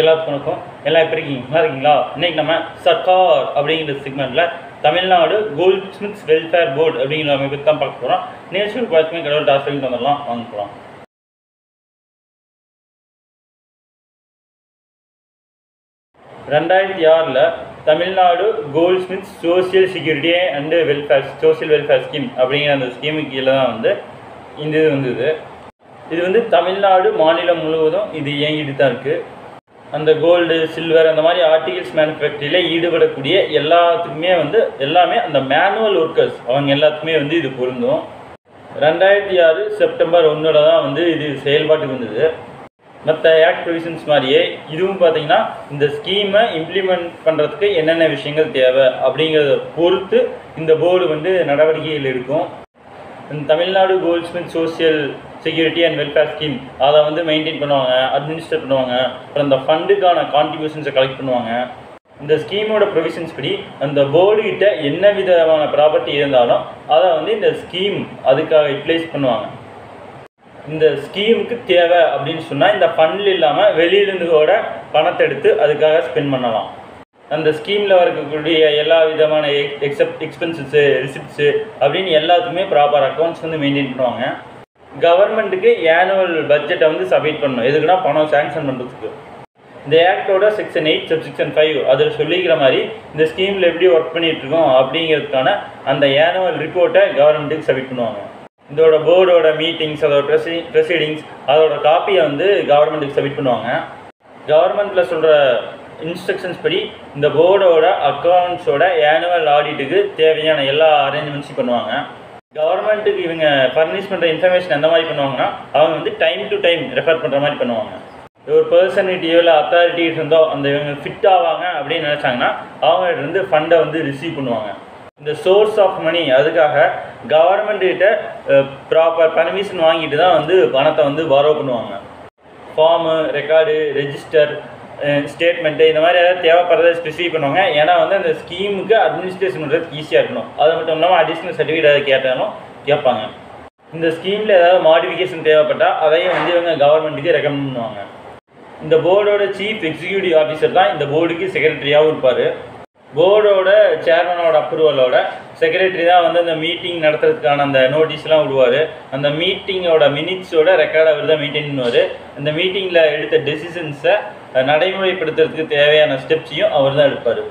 எல்லாத்துக்கும் வணக்கம். எல்லாம் எப்படி இருக்கீங்க நல்லா இருக்கீங்களா? இன்னைக்கு நம்ம சர்க்கார் அப்படிங்கிற செக்மெண்ட்டில் Tamil Nadu gold smiths welfare board அப்படிங்கிற அமைப்பு தான் பார்க்க போகிறோம் நேச்சுரல் குவாலிட்டி கடவுள் டாஸ்பிங் நம்பர்லாம் வாங்க போகிறோம் ரெண்டாயிரத்தி ஆறில் Tamil Nadu gold smiths social security and welfare social welfare scheme அப்படிங்கிற அந்த ஸ்கீமுக்கு கீழே தான் வந்து இந்த இது வந்தது. இது வந்து தமிழ்நாடு மாநிலம் முழுவதும் இது இயங்கிட்டு தான் இருக்குது அந்த கோல்டு சில்வர் அந்த மாதிரி ஆர்டிகல்ஸ் மேனுஃபேக்சரியில் ஈடுபடக்கூடிய எல்லாத்துக்குமே வந்து எல்லாமே அந்த மேனுவல் ஒர்க்கர்ஸ் அவங்க எல்லாத்துக்குமே வந்து இது பொருந்தும். ரெண்டாயிரத்தி ஆறு செப்டம்பர் ஒன்னோட தான் வந்து இது செயல்பாட்டுக்கு வந்தது. மற்ற ஆக்ட் ப்ரொவிஷன்ஸ் மாதிரியே இதுவும் பார்த்தீங்கன்னா இந்த ஸ்கீமை இம்ப்ளிமெண்ட் பண்ணுறதுக்கு என்னென்ன விஷயங்கள் தேவை அப்படிங்கிறத பொறுத்து இந்த போர்டு வந்து நடவடிக்கைகள் எடுக்கும். இந்த Tamil Nadu goldsmith social security and welfare scheme அதை வந்து மெயின்டைன் பண்ணுவாங்க அட்மினிஸ்டர் பண்ணுவாங்க. அப்புறம் இந்த ஃபண்டுக்கான கான்ட்ரிபியூஷன்ஸை கலெக்ட் பண்ணுவாங்க. இந்த ஸ்கீமோட ப்ரொவிஷன்ஸ் படி அந்த போர்டு கிட்ட என்ன விதமான ப்ராப்பர்ட்டி இருந்தாலும் அதை வந்து இந்த ஸ்கீம் அதுக்காக யூட்டிலைஸ் பண்ணுவாங்க. இந்த ஸ்கீமுக்கு தேவை அப்படின்னு சொன்னால் இந்த ஃபண்டில் இல்லாமல் வெளியிலேருந்து கூட பணத்தை எடுத்து அதுக்காக ஸ்பெண்ட் பண்ணலாம். அந்த ஸ்கீமில் இருக்கக்கூடிய எல்லா விதமான எக்ஸப்ட் எக்ஸ்பென்சஸ்ஸு ரிசிப்ட்ஸு அப்படின்னு எல்லாத்துக்குமே ப்ராப்பர் அக்கௌண்ட்ஸ் வந்து மெயின்டைன் பண்ணுவாங்க. கவர்மெண்ட்டுக்கு ஆனுவல் பட்ஜெட்டை வந்து சப்மிட் பண்ணணும். எதுக்குன்னா பணம் சேங்ஷன் பண்ணுறதுக்கு இந்த ஆக்டோட section eight sub section five அதில் சொல்லிக்கிற மாதிரி இந்த ஸ்கீமில் எப்படி ஒர்க் பண்ணிகிட்ருக்கோம் அப்படிங்கிறதுக்கான அந்த ஆனுவல் ரிப்போர்ட்டை கவர்மெண்ட்டுக்கு சப்மிட் பண்ணுவாங்க. இதோட போர்டோட மீட்டிங்ஸ் அதோட ப்ரெசி ப்ரெசிடிங்ஸ் அதோட காப்பியை வந்து கவர்மெண்ட்டுக்கு சப்மிட் பண்ணுவாங்க. கவர்மெண்ட்டில் சொல்கிற இன்ஸ்ட்ரக்ஷன்ஸ் படி இந்த போர்டோட அக்கௌண்ட்ஸோட ஆனுவல் ஆடிட்டுக்கு தேவையான எல்லா அரேஞ்ச்மெண்ட்ஸையும் பண்ணுவாங்க. கவர்மெண்ட்டுக்கு இவங்க ஃபர்னிஷ் பண்ணுற இன்ஃபர்மேஷன் எந்த மாதிரி பண்ணுவாங்கன்னா அவங்க வந்து டைம் டு டைம் ரெஃபர் பண்ணுற மாதிரி பண்ணுவாங்க. ஒரு பர்சனிட்டியோ இல்லை அத்தாரிட்டிஸ் இருந்தோ அந்த இவங்க ஃபிட் ஆவாங்க அப்படின்னு நினச்சாங்கன்னா அவங்க இருந்து ஃபண்டை வந்து ரிசீவ் பண்ணுவாங்க. இந்த சோர்ஸ் ஆஃப் மணி அதுக்காக கவர்மெண்ட்டுக்கிட்ட ப்ராப்பர் பர்மிஷன் வாங்கிட்டு தான் வந்து பணத்தை வந்து பாரோ பண்ணுவாங்க. ஃபார்மு ரெக்கார்டு ரெஜிஸ்டர் ஸ்டேட்மெண்ட்டு இந்த மாதிரி ஏதாவது தேவைப்படுறத ஸ்பெசிஃபை பண்ணுவாங்க. ஏன்னா வந்து அந்த ஸ்கீமுக்கு அட்மினிஸ்ட்ரேஷன் பண்ணுறது ஈஸியாக இருக்கணும். அது மட்டும் இல்லாமல் அடிஷ்னல் சர்டிஃபிகேட் ஏதாவது கேட்டாலும் கேட்பாங்க. இந்த ஸ்கீமில் ஏதாவது மாடிஃபிகேஷன் தேவைப்பட்டால் அதையும் வந்து இவங்க கவர்மெண்ட்டுக்கு ரெக்கமெண்ட் பண்ணுவாங்க. இந்த போர்டோட சீஃப் எக்ஸிக்யூட்டிவ் ஆஃபீஸர் தான் இந்த போர்டுக்கு செக்ரட்டரியாகவும் இருப்பார். போர்டோட சேர்மனோட அப்ரூவலோட செக்ரட்டரி தான் வந்து அந்த மீட்டிங் நடத்துறதுக்கான அந்த நோட்டீஸ்லாம் விடுவார். அந்த மீட்டிங்கோட மினிட்ஸோட ரெக்கார்டை அவர் தான் மெயின்டைன் பண்ணுவார். அந்த மீட்டிங்கில் எடுத்த டெசிஷன்ஸை நடைமுறைப்படுத்துறதுக்கு தேவையான ஸ்டெப்ஸையும் அவர் தான் எடுப்பார்.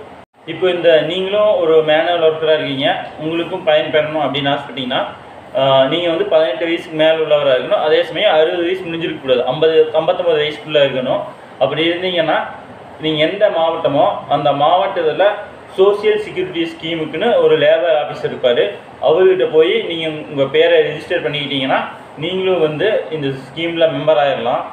இப்போ இந்த நீங்களும் ஒரு மேனுவல் ஒர்க்கராக இருக்கீங்க உங்களுக்கும் பயன் பெறணும் அப்படின்னு ஆசைப்பட்டீங்கன்னா நீங்கள் வந்து பதினெட்டு வயசுக்கு மேலே உள்ளவராக இருக்கணும் அதே சமயம் அறுபது வயசு முடிஞ்சிருக்கக்கூடாது ஐம்பது ஐம்பத்தொம்பது வயசுக்குள்ளே இருக்கணும். அப்படி இருந்தீங்கன்னா நீங்கள் எந்த மாவட்டமோ அந்த மாவட்டத்தில் சோசியல் செக்யூரிட்டி ஸ்கீமுக்குன்னு ஒரு லேபர் ஆஃபீஸர் இருப்பார். அவர்கிட்ட போய் நீங்கள் உங்கள் பேரை ரிஜிஸ்டர் பண்ணிக்கிட்டீங்கன்னா நீங்களும் வந்து இந்த ஸ்கீமில் மெம்பர் ஆகிடலாம்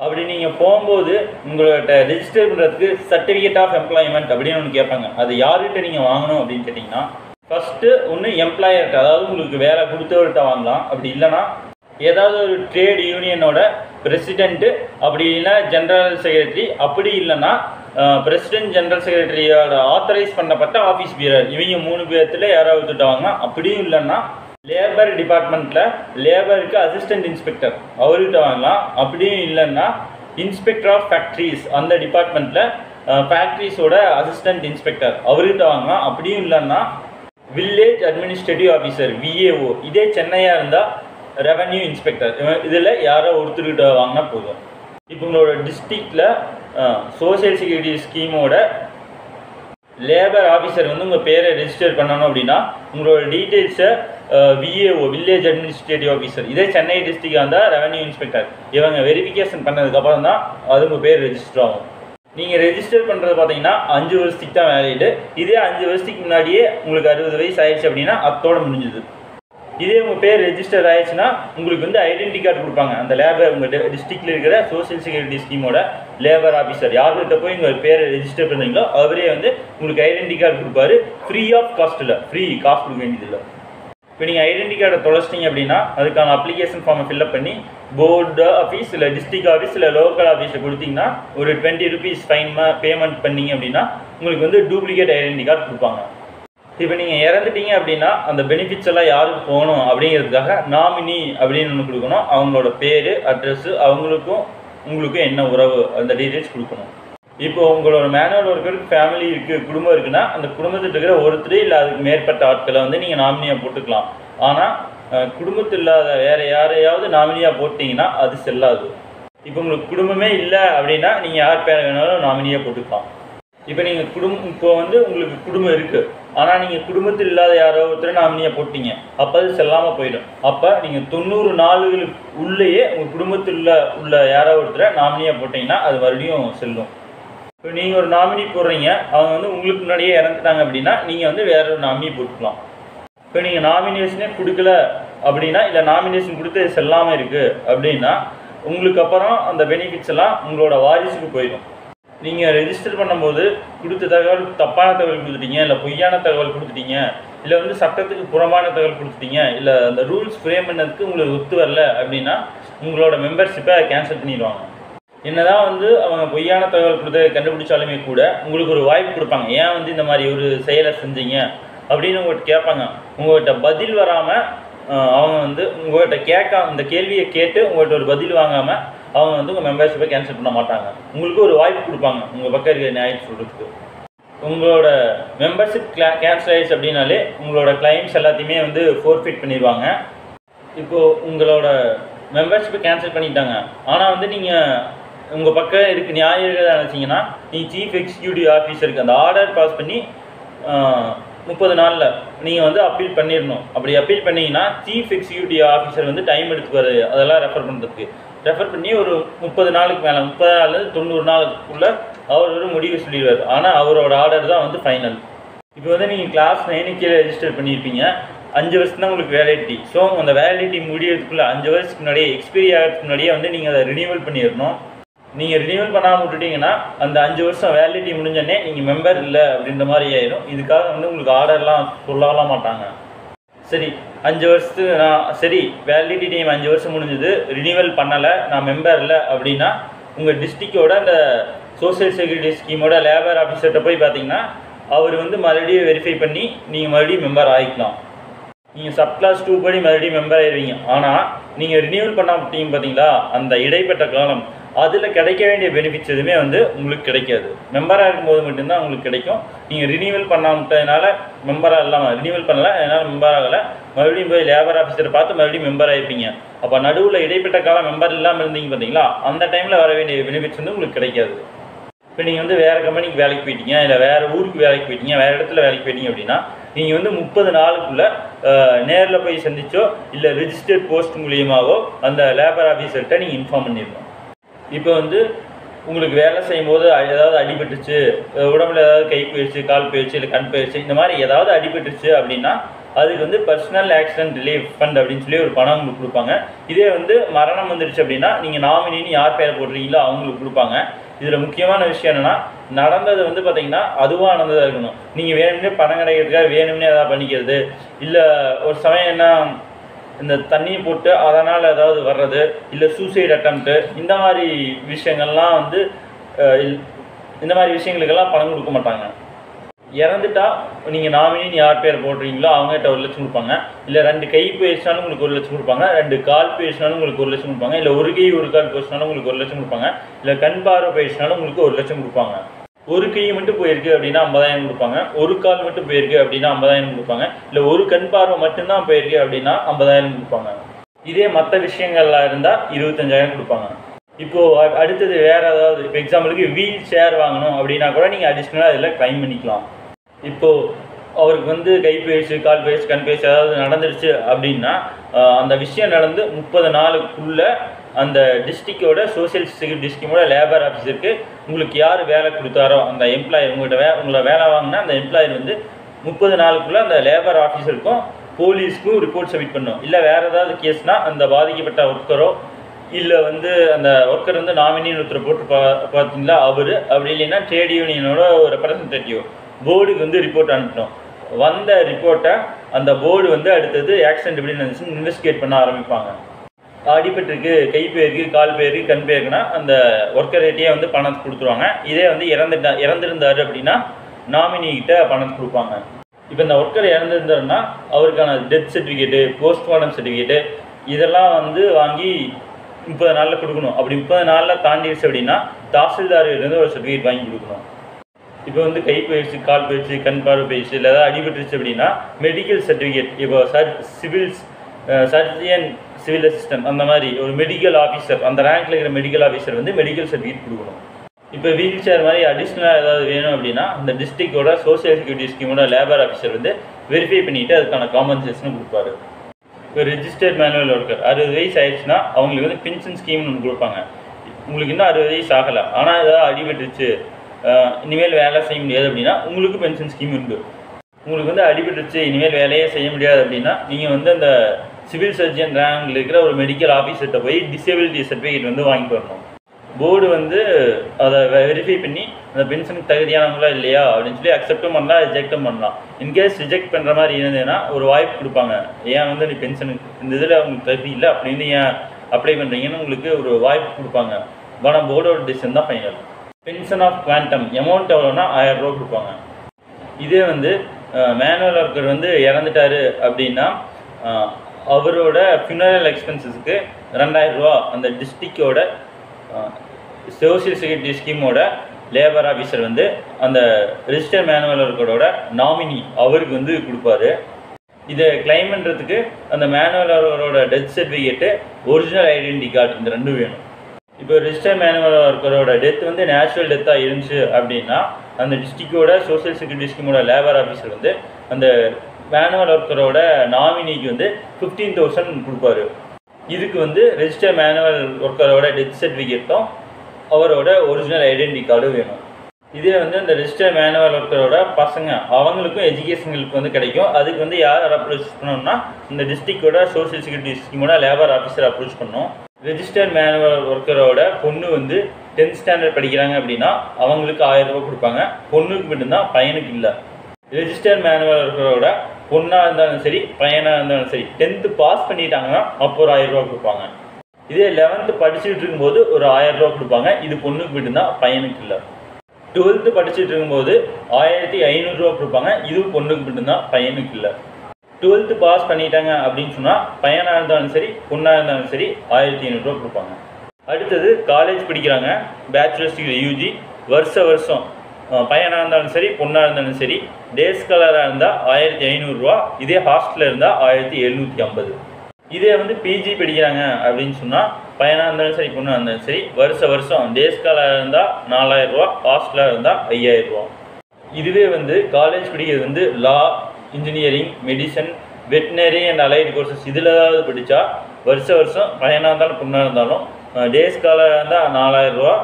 அப்படி நீங்கள் போகும்போது உங்கள்கிட்ட ரிஜிஸ்டர் பண்ணுறதுக்கு சர்டிஃபிகேட் ஆஃப் எம்ப்ளாய்மெண்ட் அப்படின்னு ஒன்று கேட்பாங்க. அது யார்கிட்ட நீங்கள் வாங்கணும் அப்படின்னு கேட்டிங்கன்னா ஃபஸ்ட்டு ஒன்று எம்ப்ளாயர்கிட்ட அதாவது உங்களுக்கு வேலை கொடுத்தவர்கிட்ட வாங்கலாம். அப்படி இல்லைன்னா ஏதாவது ஒரு ட்ரேட் யூனியனோட பிரசிடெண்ட்டு அப்படி இல்லைன்னா ஜென்ரல் செக்ரட்டரி அப்படி இல்லைன்னா பிரசிடென்ட் ஜென்ரல் செக்ரட்டரியோட ஆத்தரைஸ் பண்ணப்பட்ட ஆஃபீஸ் பீரர் இவங்க மூணு பேர்த்தில் யாராவது வாங்க அப்படியும் இல்லைன்னா லேபர் டிபார்ட்மெண்ட்டில் லேபருக்கு அசிஸ்டன்ட் இன்ஸ்பெக்டர் அவர்கிட்ட வாங்கலாம். அப்படியும் இல்லைன்னா இன்ஸ்பெக்டர் ஆஃப் ஃபேக்ட்ரிஸ் அந்த டிபார்ட்மெண்ட்டில் ஃபேக்ட்ரிஸோட அசிஸ்டன்ட் இன்ஸ்பெக்டர் அவர்கிட்ட வாங்கலாம். அப்படியும் இல்லைன்னா வில்லேஜ் அட்மினிஸ்ட்ரேட்டிவ் ஆஃபீஸர் விஏஓ இதே சென்னையாக இருந்தால் ரெவன்யூ இன்ஸ்பெக்டர் இதில் யாரோ ஒருத்தர்கிட்ட வாங்கினா போதும். இப்போ உங்களோட டிஸ்ட்ரிக்டில் சோசியல் செக்யூரிட்டி ஸ்கீமோட லேபர் ஆஃபீஸர் வந்து உங்கள் பேரை ரெஜிஸ்டர் பண்ணணும் அப்படின்னா உங்களோட டீட்டெயில்ஸை விஏஓ வில்லேஜ் அட்மினிஸ்ட்ரேட்டிவ் ஆஃபீஸர் இதே சென்னை டிஸ்ட்ரிக்டாக இருந்தால் ரெவன்யூ இன்ஸ்பெக்டர் இவங்க வெரிஃபிகேஷன் பண்ணதுக்கப்புறம் தான் அது உங்கள் பேர் ரெஜிஸ்டர் ஆகும். நீங்கள் ரெஜிஸ்டர் பண்ணுறது பார்த்தீங்கன்னா அஞ்சு வருஷத்துக்கு தான் வேலையிட்டு இதே அஞ்சு வருஷத்துக்கு முன்னாடியே உங்களுக்கு அறுபது வயசு ஆயிடுச்சு அப்படின்னா அத்தோட முடிஞ்சுது. இதே உங்கள் பேர் ரெஜிஸ்டர் ஆயிடுச்சுன்னா உங்களுக்கு வந்து ஐடென்டி கார்டு கொடுப்பாங்க. அந்த லேபர் உங்கள் டிஸ்ட்ரிக்டில் இருக்கிற சோசியல் செக்யூரிட்டி ஸ்கீமோட லேபர் ஆஃபீஸர் யார்கிட்ட போய் உங்கள் பேரை ரெஜிஸ்டர் பண்ணுறீங்களோ அவரே வந்து உங்களுக்கு ஐடென்டி கார்டு கொடுப்பாரு. ஃப்ரீ ஆஃப் காஸ்ட்டில் ஃப்ரீ காஸ்ட் கொடுக்க வேண்டியதில்லை. இப்போ நீங்கள் ஐடென்டி கார்டை தொலைச்சிட்டிங்க அப்படின்னா அதுக்கான அப்ளிகேஷன் ஃபார்மை ஃபில்அப் பண்ணி போர்டு ஆஃபீஸ் இல்லை டிஸ்ட்ரிக்ட் ஆஃபீஸ் இல்லை லோக்கல் ஆஃபீஸில் கொடுத்தீங்கன்னா ஒரு டுவெண்ட்டி ருபீஸ் ஃபைன் பேமெண்ட் பண்ணீங்க அப்படின்னா உங்களுக்கு வந்து டூப்ளிகேட் ஐடென்டி கார்டு கொடுப்பாங்க. இப்போ நீங்கள் இறந்துட்டீங்க அப்படின்னா அந்த பெனிஃபிட்ஸ் எல்லாம் யாருக்கு போகணும் அப்படிங்கிறதுக்காக நாமினி அப்படின்னு ஒன்று கொடுக்கணும். அவங்களோட பேர் அட்ரஸ்ஸு அவங்களுக்கும் உங்களுக்கும் என்ன உறவு அந்த டீட்டெயில்ஸ் கொடுக்கணும். இப்போ உங்களோட மேனுவல் ஒர்க்கருக்கு ஃபேமிலி இருக்குது குடும்பம் இருக்குன்னா அந்த குடும்பத்தில் இருக்கிற ஒருத்தர் இல்லை அதுக்கு மேற்பட்ட ஆட்களை வந்து நீங்கள் நாமினியாக போட்டுக்கலாம். ஆனால் குடும்பத்தில் இல்லாத வேற யாரையாவது நாமினியாக போட்டிங்கன்னா அது செல்லாது. இப்போ உங்களுக்கு குடும்பமே இல்லை அப்படின்னா நீங்கள் யார் பேரை வேணாலும் நாமினியாக போட்டுக்கலாம். இப்போ நீங்கள் குடும்பம் இப்போ வந்து உங்களுக்கு குடும்பம் இருக்குது ஆனால் நீங்கள் குடும்பத்தில் இல்லாத யாரோ ஒருத்தர் நாமினியாக போட்டீங்க. அப்போ அது செல்லாமல் போயிடும். அப்போ நீங்கள் தொண்ணூறு நாளுகளுக்கு உள்ளேயே உங்கள் குடும்பத்தில் உள்ள உள்ள யாரோ ஒருத்தரை நாமினியாக போட்டிங்கன்னா அது மறுபடியும் செல்லும். இப்போ நீங்கள் ஒரு நாமினி போடுறீங்க அவங்க வந்து உங்களுக்கு முன்னாடியே இறந்துட்டாங்க அப்படின்னா நீங்கள் வந்து வேற ஒரு நாமினி போட்டுக்கலாம். இப்போ நீங்கள் நாமினேஷனே கொடுக்கல அப்படின்னா இல்லை நாமினேஷன் கொடுத்து செல்லாமல் இருக்குது அப்படின்னா உங்களுக்கு அப்புறம் அந்த பெனிஃபிட்ஸ் எல்லாம் உங்களோட வாரிசுக்கு போயிடும். நீங்கள் ரெஜிஸ்டர் பண்ணும்போது கொடுத்த தகவல் தப்பான தகவல் கொடுத்துட்டீங்க இல்லை பொய்யான தகவல் கொடுத்துட்டீங்க இல்லை வந்து சட்டத்துக்கு புறம்பான தகவல் கொடுத்துட்டீங்க இல்லை அந்த ரூல்ஸ் ஃப்ரேம் பண்ணதுக்கு உங்களுக்கு ஒத்து வரல அப்படின்னா உங்களோட மெம்பர்ஷிப்பை கேன்சல் பண்ணிடுவாங்க. என்னதான் வந்து அவங்க பொய்யான தகவல் கொடுத்த கண்டுபிடிச்சாலுமே கூட உங்களுக்கு ஒரு வாய்ப்பு கொடுப்பாங்க. ஏன் வந்து இந்த மாதிரி ஒரு செயலை செஞ்சீங்க? அப்படின்னு உங்கள்கிட்ட கேட்பாங்க. உங்கள்கிட்ட பதில் வராமல் அவங்க வந்து உங்கள்கிட்ட கேட்க இந்த கேள்வியை கேட்டு உங்கள்கிட்ட ஒரு பதில் வாங்காமல் அவங்க வந்து உங்கள் மெம்பர்ஷிப்பை கேன்சல் பண்ண மாட்டாங்க. உங்களுக்கு ஒரு வாய்ப்பு கொடுப்பாங்க. உங்கள் பக்கம் இருக்கிற நியாயம் சொல்கிறதுக்கு உங்களோட மெம்பர்ஷிப் கிளா கேன்சல் ஆயிடுச்சு அப்படின்னாலே உங்களோட கிளைம்ஸ் எல்லாத்தையுமே வந்து ஃபோர்ஃபிட் பண்ணிடுவாங்க. இப்போது உங்களோட மெம்பர்ஷிப்பை கேன்சல் பண்ணிட்டாங்க. ஆனால் வந்து நீங்கள் உங்கள் பக்கம் இருக்கு நியாயம் இருக்கிறதா நினச்சிங்கன்னா நீ சீஃப் எக்ஸிக்யூட்டிவ் ஆஃபீஸருக்கு அந்த ஆர்டர் பாஸ் பண்ணி முப்பது நாளில் நீங்கள் வந்து அப்பீல் பண்ணிடணும். அப்படி அப்பீல் பண்ணிங்கன்னா சீஃப் எக்ஸிக்யூட்டிவ் ஆஃபீஸர் வந்து டைம் எடுத்துக்குவார். அதெல்லாம் ரெஃபர் பண்ணுறதுக்கு ரெஃபர் பண்ணி ஒரு முப்பது நாளுக்கு மேலே முப்பது நாள்லேருந்து தொண்ணூறு நாளுக்குள்ளே அவர் ஒரு முடிவு சொல்லிடுவார். ஆனால் அவரோட ஆர்டர் தான் வந்து ஃபைனல் இப்போ வந்து நீங்கள் கிளாஸ் நைனுக்கே ரெஜிஸ்டர் பண்ணியிருப்பீங்க. அஞ்சு வருஷம் தான் உங்களுக்கு வேலிடிட்டி ஸோ அந்த வேலிடிட்டி முடியறதுக்குள்ளே அஞ்சு வருஷத்துக்கு முன்னாடியே எக்ஸ்பீரி ஆகிறதுக்கு முன்னாடியே வந்து நீங்கள் அதை ரினியூவல் பண்ணிடணும். நீங்கள் ரினியூவல் பண்ணாமல் விட்டுட்டீங்கன்னா அந்த அஞ்சு வருஷம் வேலிடிட்டி முடிஞ்சோடனே நீங்கள் மெம்பர் இல்லை அப்படின்ற மாதிரி ஆயிடும் இதுக்காக வந்து உங்களுக்கு ஆர்டர்லாம் சொல்லலாம் மாட்டாங்க. சரி அஞ்சு வருஷத்துக்கு நான் சரி வேலிடிட்டி டைம் அஞ்சு வருஷம் முடிஞ்சது ரினியூவல் பண்ணலை நான் மெம்பர் இல்லை அப்படின்னா உங்கள் டிஸ்ட்ரிக்டோட அந்த சோஷியல் செக்யூரிட்டி ஸ்கீமோட லேபர் ஆஃபீஸர்கிட்ட போய் பார்த்தீங்கன்னா அவர் வந்து மறுபடியும் வெரிஃபை பண்ணி நீங்கள் மறுபடியும் மெம்பர் ஆகிக்கலாம். நீங்கள் சப் கிளாஸ் டூ படி மறுபடியும் மெம்பர் ஆயிடுவீங்க. ஆனால் நீங்கள் ரினியூவல் பண்ண விட்டீங்க பார்த்தீங்களா அந்த இடைப்பட்ட காலம் அதில் கிடைக்க வேண்டிய பெனிஃபிட்ஸ் எதுவுமே வந்து உங்களுக்கு கிடைக்காது. மெம்பராக இருக்கும்போது மட்டும்தான் உங்களுக்கு கிடைக்கும். நீங்கள் ரினியூவல் பண்ணாமட்டதுனால மெம்பராக இல்லாமல் ரினியூவல் பண்ணல அதனால் மெம்பர் ஆகலை. மறுபடியும் போய் லேபர் ஆஃபீஸரை பார்த்து மறுபடியும் மெம்பர் ஆகிப்பீங்க அப்போ நடுவில் இடைப்பட்ட காலம் மெம்பர் இல்லாமல் இருந்தீங்க பார்த்தீங்களா அந்த டைமில் வர வேண்டிய பெனிஃபிட்ஸ் வந்து உங்களுக்கு கிடைக்காது. இப்போ நீங்கள் வந்து வேறு கம்பெனிக்கு வேலைக்கு போயிட்டீங்க இல்லை வேறு ஊருக்கு வேலைக்கு போயிட்டீங்க வேறு இடத்துல வேலைக்கு போயிட்டீங்க அப்படின்னா நீங்கள் வந்து முப்பது நாளுக்குள்ளே நேரில் போய் சந்திச்சோ இல்லை ரிஜிஸ்டர்ட் போஸ்ட் மூலியமாகவோ அந்த லேபர் ஆஃபீஸர்கிட்ட நீங்கள் இன்ஃபார்ம் பண்ணிடணும். இப்போ வந்து உங்களுக்கு வேலை செய்யும்போது ஏதாவது அடிபட்டுச்சு உடம்புல ஏதாவது கை போயிடுச்சு கால் போயிடுச்சு இல்லை கண் போயிடுச்சு இந்த மாதிரி ஏதாவது அடிபட்டுச்சு அப்படின்னா அதுக்கு வந்து பர்சனல் ஆக்சிடென்ட் ரிலீஃப் ஃபண்ட் அப்படின்னு சொல்லி ஒரு பணம் உங்களுக்கு கொடுப்பாங்க. இதே வந்து மரணம் வந்துடுச்சு அப்படின்னா நீங்கள் நாமினின்னு யார் பேரை போடுறீங்களோ அவங்களுக்கு கொடுப்பாங்க. இதில் முக்கியமான விஷயம் என்னென்னா நடந்தது வந்து பார்த்தீங்கன்னா அதுவாக நடந்ததாக இருக்கணும். நீங்கள் வேணும்னே பணம் கிடைக்கிறதுக்காக வேணும்னே எதாவது பண்ணிக்கிறது. இல்லை ஒரு சமயம் என்ன இந்த தண்ணியை போட்டு அதனால் ஏதாவது வர்றது இல்லை சூசைட் அட்டம்ப்ட்டு இந்த மாதிரி விஷயங்கள்லாம் வந்து இந்த மாதிரி விஷயங்களுக்கெல்லாம் பணம் கொடுக்க மாட்டாங்க. இறந்துட்டா நீங்கள் நாமினின்னு யார் பேர் போடுறீங்களோ அவங்ககிட்ட ஒரு லட்சம் கொடுப்பாங்க. இல்லை ரெண்டு கை பேசினாலும் உங்களுக்கு ஒரு லட்சம் கொடுப்பாங்க. ரெண்டு கால் பேசினாலும் உங்களுக்கு ஒரு லட்சம் கொடுப்பாங்க. இல்லை ஒரு கை ஒரு கால் பேசினாலும் உங்களுக்கு ஒரு லட்சம் கொடுப்பாங்க. இல்லை கண் பார்வை பேசினாலும் உங்களுக்கு ஒரு லட்சம் கொடுப்பாங்க. ஒரு கை மட்டும் போயிருக்கு அப்படின்னா ஐம்பதாயிரம் கொடுப்பாங்க. ஒரு கால் மட்டும் போயிருக்கு அப்படின்னா ஐம்பதாயிரம் கொடுப்பாங்க. இல்லை ஒரு கண் பார்வை மட்டும்தான் போயிருக்கு அப்படின்னா ஐம்பதாயிரம் கொடுப்பாங்க. இதே மற்ற விஷயங்கள்லாம் இருந்தால் இருபத்தஞ்சாயிரம் கொடுப்பாங்க. இப்போது அடுத்தது வேறு ஏதாவது இப்போ எக்ஸாம்பிளுக்கு வீல் சேர் வாங்கணும் அப்படின்னா கூட நீங்கள் அடிஷ்னலாக இதில் க்ளைம் பண்ணிக்கலாம். இப்போது அவருக்கு வந்து கை கால் போயிடுச்சு கண் போயிடுச்சு ஏதாவது நடந்துருச்சு அப்படின்னா அந்த விஷயம் நடந்து முப்பது நாளுக்குள்ளே அந்த டிஸ்ட்ரிக்டோட சோசியல் செக்யூரிட்டி லேபர் ஆஃபீஸருக்கு உங்களுக்கு யார் வேலை கொடுத்தாரோ அந்த எம்ப்ளாயர் உங்கள்கிட்ட வே உங்களை வேலை வாங்கினா அந்த எம்ப்ளாயர் வந்து முப்பது நாளுக்குள்ளே அந்த லேபர் ஆஃபீஸருக்கும் போலீஸ்க்கும் ரிப்போர்ட் சப்மிட் பண்ணும். இல்லை வேறு ஏதாவது கேஸ்னால் அந்த பாதிக்கப்பட்ட ஒர்க்கரோ இல்லை வந்து அந்த ஒர்க்கர் வந்து நாமினின்னு ஒருத்தர் போட்டு பா பார்த்தீங்களா? அவர். அப்படி இல்லைன்னா ட்ரேட் யூனியனோட ஒரு ரெப்ரசன்டேட்டிவ் போர்டுக்கு வந்து ரிப்போர்ட் அனுப்பிட்டோம் வந்த ரிப்போர்ட்டை அந்த போர்டு வந்து அடுத்தது ஆக்சிடென்ட் எப்படி இருந்துச்சுன்னு இன்வெஸ்டிகேட் பண்ண ஆரம்பிப்பாங்க. அடிபட்டிருக்கு கை பேருக்கு கால் போயிருக்கு கண் பேருக்குன்னா அந்த ஒர்க்கர்கிட்டயே வந்து பணத்தை கொடுத்துருவாங்க. இதே வந்து இறந்துட்டா இறந்துருந்தாரு அப்படின்னா நாமினிகிட்ட பணத்தை கொடுப்பாங்க. இப்போ இந்த ஒர்க்கர் இறந்துருந்தாருன்னா அவருக்கான டெத் சர்டிஃபிகேட்டு போஸ்ட்மார்ட்டம் சர்டிஃபிகேட்டு இதெல்லாம் வந்து வாங்கி முப்பது நாளில் கொடுக்கணும். அப்படி முப்பது நாளில் தாண்டிடுச்சு அப்படின்னா தாசில்தார்கிட்ட ஒரு சர்டிஃபிகேட் வாங்கி கொடுக்கணும். இப்போ வந்து கை பயிற்சி கால் பயிற்சி கண் பார்வை பயிற்சி இல்லை ஏதாவது அடிபட்டுருச்சு அப்படின்னா மெடிக்கல் சர்டிஃபிகேட் இப்போ சர் சிவில்ஸ் சர்ஜியன் சிவில் அசிஸ்டன்ட் அந்த மாதிரி ஒரு மெடிக்கல் ஆஃபீஸர் அந்த ரேங்க்ல இருக்கிற மெடிக்கல் ஆஃபீஸர் வந்து மெடிக்கல் சர்டிஃபிகேட் கொடுக்கணும். இப்போ வீல் சேர் மாதிரி அடிஷ்னலாக ஏதாவது வேணும் அப்படின்னா அந்த டிஸ்ட்ரிக்டோட சோசியல் செக்யூரிட்டி ஸ்கீமோட லேபர் ஆஃபீஸர் வந்து வெரிஃபை பண்ணிவிட்டு அதுக்கான காம்பன்சேஷன் கொடுப்பாரு. இப்போ ரிஜிஸ்டர்ட் மேனுவல் ஒர்க்கர் அறுபது வயசு ஆயிடுச்சுன்னா அவங்களுக்கு வந்து பென்ஷன் ஸ்கீம்னு ஒன்று கொடுப்பாங்க. உங்களுக்கு இன்னும் அறுபது வயசு ஆகலை. ஆனால் ஏதாவது அடிபட்டுருச்சு இனிமேல் வேலை செய்ய முடியாது அப்படின்னா உங்களுக்கு பென்ஷன் ஸ்கீம் உண்டு. உங்களுக்கு வந்து அடிபட்டுருச்சு இனிமேல் வேலையே செய்ய முடியாது அப்படின்னா நீங்கள் வந்து அந்த சிவில் சர்ஜன் ரேங்கில் இருக்கிற ஒரு மெடிக்கல் ஆஃபீஸர்கிட்ட போய் டிசேபிலிட்டி சர்டிஃபிகேட் வந்து வாங்கிட்டு வரணும். போர்டு வந்து அதை வெரிஃபை பண்ணி அந்த பென்ஷனுக்கு தகுதியானவங்களா இல்லையா அப்படின்னு சொல்லி அக்செப்டும் பண்ணலாம் ரிஜெக்டும் பண்ணலாம். இன்கேஸ் ரிஜெக்ட் பண்ணுற மாதிரி இருந்ததுன்னா ஒரு வாய்ப்பு கொடுப்பாங்க. ஏன் வந்து நீ பென்ஷனுக்கு இந்த இதில் அவங்களுக்கு தகுதி இல்லை அப்படின்னு ஏன் அப்ளை பண்ணுறீங்கன்னு உங்களுக்கு ஒரு வாய்ப்பு கொடுப்பாங்க. ஆனால் போர்டோட டிசிஷன் தான் final pension of quantum amount எவ்வளோனா ஆயிரம் ரூபா கொடுப்பாங்க. இதே வந்து மேனுவல் ஒர்க்கர் வந்து இறந்துட்டாரு அப்படின்னா அவரோட ஃபியூனரல் எக்ஸ்பென்சஸ்க்கு ரெண்டாயிரம் ரூபா அந்த டிஸ்ட்ரிக்டோட சோசியல் செக்யூரிட்டி ஸ்கீமோட லேபர் ஆஃபீஸர் வந்து அந்த ரிஜிஸ்டர் மேனுவல் ஒர்க்கரோட நாமினி அவருக்கு வந்து கொடுப்பாரு. இதை கிளைம் பண்ணுறதுக்கு அந்த manual ஒர்க்கரோட death certificate original identity card இந்த ரெண்டும் வேணும். இப்போ ரிஜிஸ்டர் மேனுவல் ஒர்க்கரோட டெத் வந்து நேச்சுரல் டெத்தாக இருந்துச்சு அப்படின்னா அந்த டிஸ்ட்ரிக்டோட சோசியல் செக்யூரிட்டி ஸ்கீமோட லேபர் ஆஃபீஸர் வந்து அந்த மேனுவல் ஒர்க்கரோட நாமினிக்கு வந்து ஃபிஃப்டீன் தௌசண்ட் கொடுப்பாரு. இதுக்கு வந்து ரெஜிஸ்டர் மேனுவல் ஒர்க்கரோட டெத் சர்டிஃபிகேட்டும் அவரோட ஒரிஜினல் ஐடென்டி கார்டும் வேணும். இதே வந்து இந்த ரெஜிஸ்டர் மேனுவல் ஒர்க்கரோட பசங்க அவங்களுக்கும் எஜுகேஷனுக்கு வந்து கிடைக்கும். அதுக்கு வந்து யார் அப்ரோச் பண்ணணும்னா இந்த டிஸ்ட்ரிக்டோட சோசியல் செக்யூரிட்டி ஸ்கீமோட லேபர் ஆஃபீஸர் அப்ரோச் பண்ணணும். ரெஜிஸ்டர் மேனுவல் ஒர்க்கரோட பொண்ணு வந்து டென்த் ஸ்டாண்டர்ட் படிக்கிறாங்க அப்படின்னா அவங்களுக்கு ஆயிரம் ரூபாய் கொடுப்பாங்க. பொண்ணுக்கு மட்டும்தான் பையனுக்கு இல்லை. ரெஜிஸ்டர் மேனுவல் ஒர்க்கரோட பொண்ணாக இருந்தாலும் சரி பையனாக இருந்தாலும் சரி டென்த்து பாஸ் பண்ணிட்டாங்கன்னா அப்போ ஒரு ஆயிரம் கொடுப்பாங்க. இதே லெவன்த்து படிச்சுட்டு இருக்கும்போது ஒரு ஆயிரம் கொடுப்பாங்க. இது பொண்ணுக்கு மட்டும்தான் பையனுக்கு இல்லை. டுவெல்த்து படிச்சுட்டு இருக்கும்போது ஆயிரத்தி ஐநூறுரூவா கொடுப்பாங்க. இதுவும் பொண்ணுக்கு மட்டும்தான் பையனுக்கு இல்லை. டுவெல்த்து பாஸ் பண்ணிட்டாங்க அப்படின்னு சொன்னால் பையனாக இருந்தாலும் சரி பொண்ணாக இருந்தாலும் சரி ஆயிரத்தி ஐநூறுரூவா கொடுப்பாங்க. அடுத்தது காலேஜ் படிக்கிறாங்க. பேச்சுலர்ஸ் டிகிரி யூஜி வருஷ வருஷம் பையனாக இருந்தாலும் சரி பொண்ணாக இருந்தாலும் சரி டே ஸ்காலராக இருந்தால் ஆயிரத்தி ஐநூறுரூவா இதே ஹாஸ்டலில் இருந்தால் ஆயிரத்தி எழுநூற்றி ஐம்பது. இதே வந்து பிஜி படிக்கிறாங்க அப்படின்னு சொன்னால் பையனாக இருந்தாலும் சரி பொண்ணாக இருந்தாலும் சரி வருஷ வருஷம் டே ஸ்காலராக இருந்தால் நாலாயிரரூவா ஹாஸ்டலாக இருந்தால் ஐயாயிரரூவா இதுவே வந்து காலேஜ் படிக்கிறது வந்து law engineering medicine veterinary and allied courses இதில் ஏதாவது படித்தா வருஷ வருஷம் பையனாக இருந்தாலும் பொண்ணாக இருந்தாலும் டே ஸ்காலராக இருந்தால் நாலாயிரம் ரூபா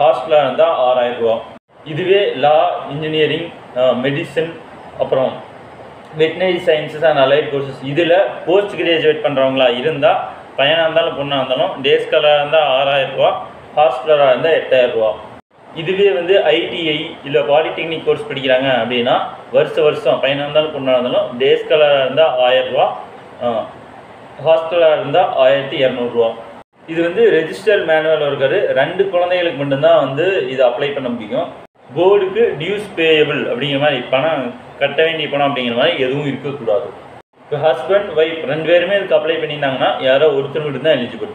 ஹாஸ்டலாக இருந்தால் ஆறாயிரரூவா இதுவே லா இன்ஜினியரிங் மெடிசன் அப்புறம் veterinary sciences and allied courses இதில் போஸ்ட் கிராஜுவேட் பண்ணுறவங்களா இருந்தால் பையனாக இருந்தாலும் பொண்ணாக இருந்தாலும் டே ஸ்காலராக இருந்தால் ஆறாயிரம் ஹாஸ்டலராக இருந்தால் எட்டாயிரம் இதுவே வந்து ஐடிஐ இல்லை பாலிடெக்னிக் கோர்ஸ் படிக்கிறாங்க அப்படின்னா வருஷ வருஷம் பையனாக இருந்தாலும் பொண்ணாக இருந்தாலும் டே ஸ்காலராக இருந்தால் ஆயிரம் ஹாஸ்டலாக இருந்தால் ஆயிரத்தி இரநூறுவா இது வந்து ரெஜிஸ்டர்ட் மேனுவல் ஒர்க்கர் ரெண்டு குழந்தைகளுக்கு மட்டும்தான் வந்து இது அப்ளை பண்ண முடியும். போர்டுக்கு டியூஸ் பேயபிள் அப்படிங்கிற மாதிரி பணம் கட்ட வேண்டிய பணம் அப்படிங்கிற மாதிரி எதுவும் இருக்கக்கூடாது. இப்போ ஹஸ்பண்ட் ஒய்ஃப் ரெண்டு பேருமே இதுக்கு அப்ளை பண்ணியிருந்தாங்கன்னா யாரோ ஒருத்தர் மட்டும் தான் எலிஜிபிள்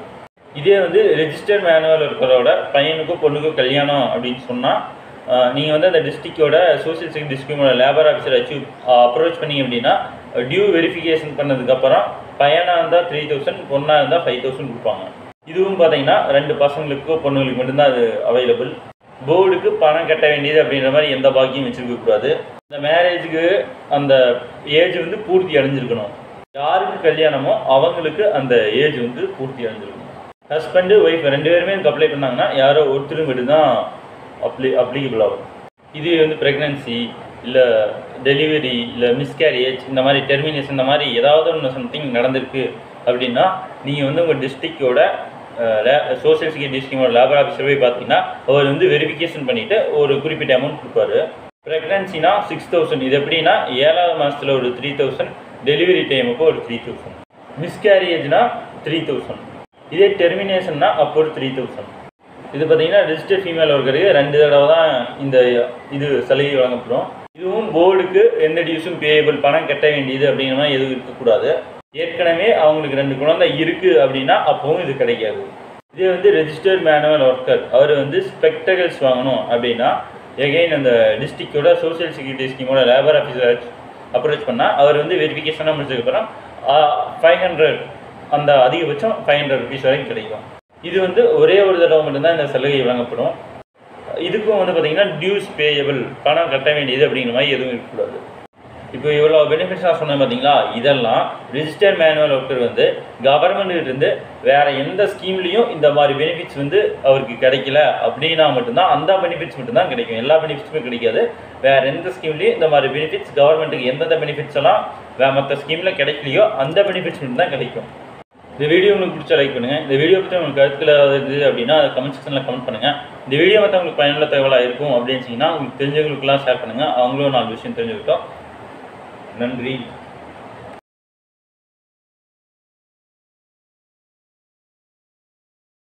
இதே வந்து ரெஜிஸ்டர்ட் மேனுவல் இருக்கிறோட பையனுக்கும் பொண்ணுக்கும் கல்யாணம் அப்படின்னு சொன்னால் நீங்கள் வந்து அந்த டிஸ்ட்ரிக்டோட சோசியல் செக்யூரிட்டி டிஸ்ட்ரிக்டோட லேபர் ஆஃபீஸர் அச்சீவ் அப்ரோச் பண்ணீங்க அப்படின்னா டியூ வெரிஃபிகேஷன் பண்ணதுக்கப்புறம் பையனாக இருந்தால் த்ரீ தௌசண்ட் பொண்ணாக இருந்தால் ஃபைவ் தௌசண்ட் கொடுப்பாங்க. இதுவும் பார்த்தீங்கன்னா ரெண்டு பசங்களுக்கு பொண்ணுங்களுக்கு மட்டும்தான் அது அவைலபிள் போர்டுக்கு பணம் கட்ட வேண்டியது அப்படின்ற மாதிரி எந்த பாக்கியும் வச்சுருக்கக்கூடாது இந்த மேரேஜுக்கு அந்த ஏஜ் வந்து பூர்த்தி அடைஞ்சிருக்கணும். யாருக்கு கல்யாணமோ அவங்களுக்கு அந்த ஏஜ் வந்து பூர்த்தி அடைஞ்சிருக்கணும். ஹஸ்பண்டு ஒய்ஃப் ரெண்டு பேருமே இதுக்கு அப்ளை பண்ணாங்கன்னா யாரோ ஒருத்தரும் மட்டும் தான் அப்ளி அப்ளிகபிள் ஆகும். இது வந்து ப்ரெக்னன்சி இல்லை டெலிவரி இல்லை மிஸ்கேரியேஜ் இந்த மாதிரி டெர்மினேஷன் இந்த மாதிரி ஏதாவது ஒன்று சம்திங் நடந்திருக்கு அப்படின்னா நீங்கள் வந்து உங்கள் டிஸ்ட்ரிக்டோட சோசியல் செக்யூரிட்டி ஸ்கீமோட லேபர் ஆஃபீஸர் போய் பார்த்தீங்கன்னா அவர் வந்து வெரிஃபிகேஷன் பண்ணிவிட்டு ஒரு குறிப்பிட்ட அமௌண்ட் கொடுப்பாரு. ப்ரெக்னன்சினா சிக்ஸ் தௌசண்ட் இது எப்படின்னா ஏழாவது மாதத்தில் ஒரு த்ரீ தௌசண்ட் டெலிவரி டைமுக்கு ஒரு த்ரீ தௌசண்ட் மிஸ்கேரியேஜ்னா த்ரீ தௌசண்ட் இதே டெர்மினேஷன்னா அப்போ ஒரு த்ரீ தௌசண்ட் இது பார்த்தீங்கன்னா ரிஜிஸ்டர் ஃபீமேல் ஒர்க்கருக்கு ரெண்டு தடவை தான் இந்த இது சலுகை வழங்கப்படும். இதுவும் போர்டுக்கு எந்த டியூஸும் பேயபிள் பணம் கட்ட வேண்டியது அப்படிங்கிற மாதிரி எதுவும் இருக்கக்கூடாது. ஏற்கனவே அவங்களுக்கு ரெண்டு குழந்தை இருக்குது அப்படின்னா அப்போவும் இது கிடைக்காது. இதே வந்து ரெஜிஸ்டர்ட் மேனுவல் ஒர்க்கர் அவர் வந்து ஸ்பெக்டகல்ஸ் வாங்கணும் அப்படின்னா எகைன் அந்த டிஸ்ட்ரிக்டோட சோஷியல் செக்யூரிட்டி ஸ்கீமோட லேபர் ஆஃபீஸர் அப்ரோச் பண்ணால் அவர் வந்து வெரிஃபிகேஷனாக முடிச்சதுக்கப்புறம் ஃபைவ் ஹண்ட்ரட் அந்த அதிகபட்சம் ஃபைவ் ஹண்ட்ரட் ருபீஸ் வரைக்கும் கிடைக்கும். இது வந்து ஒரே ஒரு தடவை மட்டும்தான் இந்த சலுகை வழங்கப்படும். இதுக்கும் வந்து பார்த்திங்கன்னா டியூஸ் பேயபிள் பணம் கட்ட வேண்டியது அப்படிங்கிற மாதிரி எதுவும் இருக்கக்கூடாது. இப்போ இவ்வளோ பெனிஃபிட்ஸ் நான் சொன்னேன் பார்த்தீங்களா இதெல்லாம் ரிஜிஸ்டர்ட் மேனுவல் ஒர்க்கர் வந்து கவர்மெண்ட் வேறு எந்த ஸ்கீம்லேயும் இந்த மாதிரி பெனிஃபிட்ஸ் வந்து அவருக்கு கிடைக்கல அப்படின்னா மட்டும்தான் அந்த பெனிஃபிட்ஸ் மட்டும்தான் கிடைக்கும். எல்லா பெனிஃபிட்ஸுமே கிடைக்காது. வேறு எந்த ஸ்கீம்லேயும் இந்த மாதிரி பெனிஃபிட்ஸ் கவர்மெண்ட்டுக்கு எந்தெந்த பெனிஃபிட்ஸ் எல்லாம் வேறு மற்ற ஸ்கீமில் கிடைக்கலையோ அந்த பெனிஃபிட்ஸ் மட்டும்தான் கிடைக்கும். இந்த வீடியோ உங்களுக்கு பிடிச்ச லைக் பண்ணுங்கள் இந்த வீடியோ பற்றி உங்களுக்கு கருத்துக்கள் ஏதாவது இருந்தது அப்படின்னா அதை கமெண்ட் செக்ஷனில் கமெண்ட் பண்ணுங்கள் இந்த வீடியோ மற்ற உங்களுக்கு பயனுள்ள தகவலாக இருக்கும் அப்படின்னு சொன்னீங்கன்னா உங்களுக்கு தெரிஞ்சவங்களுக்குலாம் ஷேர் பண்ணுங்கள் அவங்களும் நாலு விஷயம் தெரிஞ்சுக்கிட்டோம். நன்றி